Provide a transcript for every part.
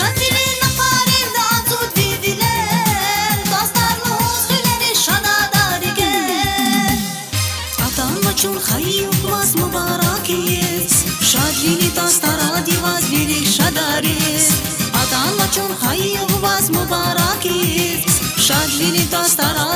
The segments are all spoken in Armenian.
Շատվիլի նպարի դացուտ վիվիլե Դոստարնու հուսնուլերի շանադարիկե Ատան մաչուն խայիու մաս մբարակ ես Շադլինի տաստարա դիվազ վիրիկ շադարիս Ատան մաչուն խայիու մաս մբարակ ես Շադլինի տաստարա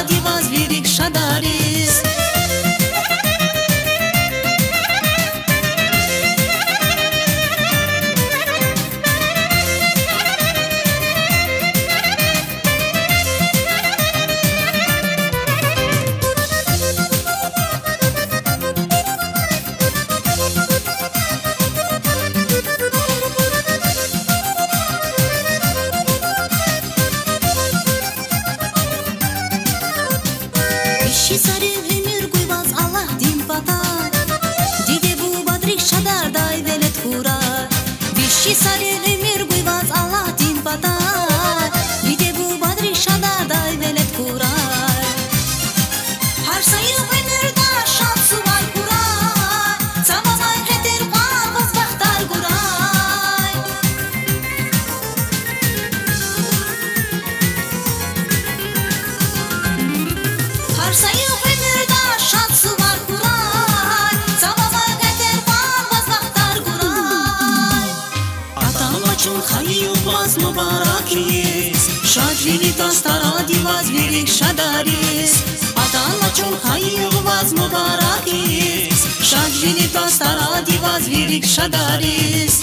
լինի տաստարա դիվազ վիրիկ շադարիս Ատան մաչուն խայի ուղված մբարակ ես Շատ լինի տաստարա դիվազ վիրիկ շադարիս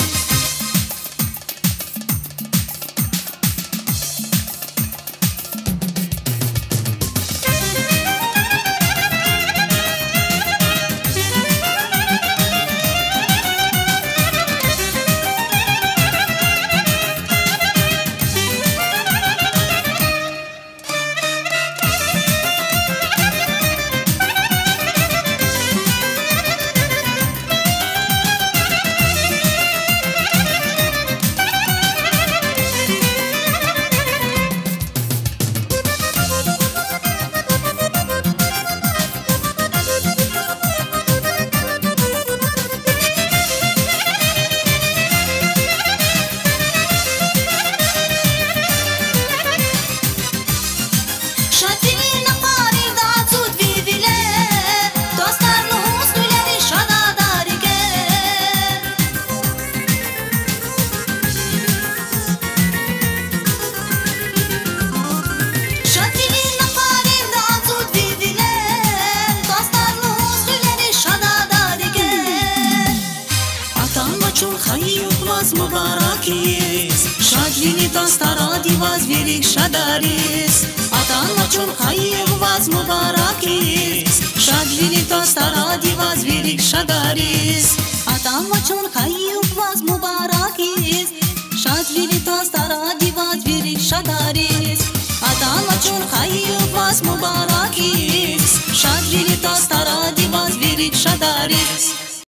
մբարակ ես Շատ լինի տաստարա դիվազ վիրիկ շադարիս Ատան մաչուն խայի ուղված մբարակ ես Շատ լինի տաստարա դիվազ վիրիկ շադարիս Ատան մաչուն խայի ուղված մբարակ ես Շատ լինի տաստարա դիվազ վիրիկ շադարիս Ատան մաչուն